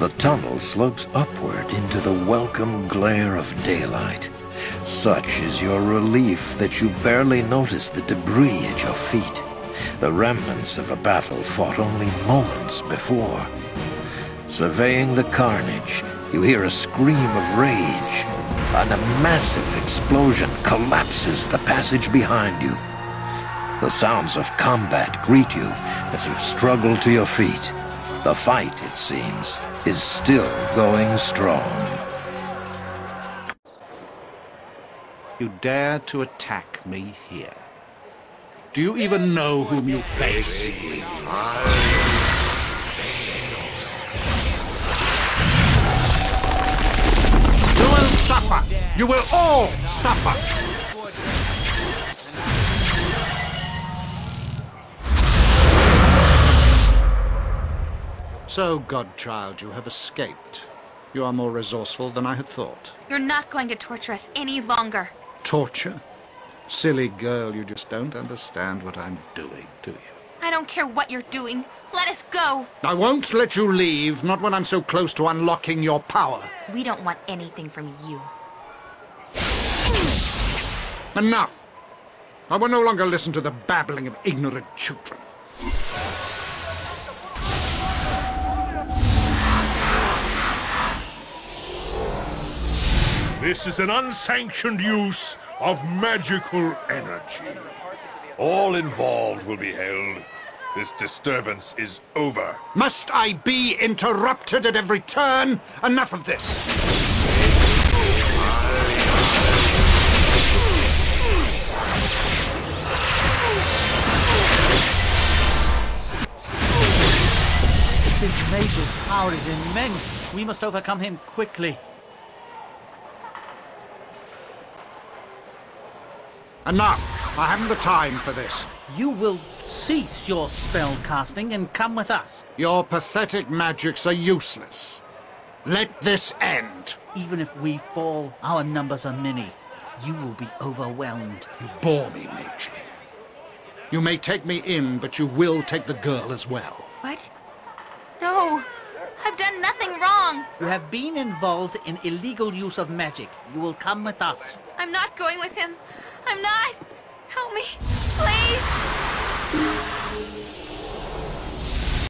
The tunnel slopes upward into the welcome glare of daylight. Such is your relief that you barely notice the debris at your feet, the remnants of a battle fought only moments before. Surveying the carnage, you hear a scream of rage, and a massive explosion collapses the passage behind you. The sounds of combat greet you as you struggle to your feet. The fight, it seems, is still going strong. You dare to attack me here. Do you even know whom you face? You will suffer! You will all suffer! So, Godchild, you have escaped. You are more resourceful than I had thought. You're not going to torture us any longer. Torture? Silly girl, you just don't understand what I'm doing, do you? I don't care what you're doing. Let us go. I won't let you leave, not when I'm so close to unlocking your power. We don't want anything from you. Enough! I will no longer listen to the babbling of ignorant children. This is an unsanctioned use of magical energy. All involved will be held. This disturbance is over. Must I be interrupted at every turn? Enough of this! This mage's power is immense. We must overcome him quickly. Enough! I haven't the time for this. You will cease your spell casting and come with us. Your pathetic magics are useless. Let this end. Even if we fall, our numbers are many. You will be overwhelmed. You bore me, Mageling. You may take me in, but you will take the girl as well. What? No. I've done nothing wrong. You have been involved in illegal use of magic. You will come with us. I'm not going with him. I'm not. Help me. Please.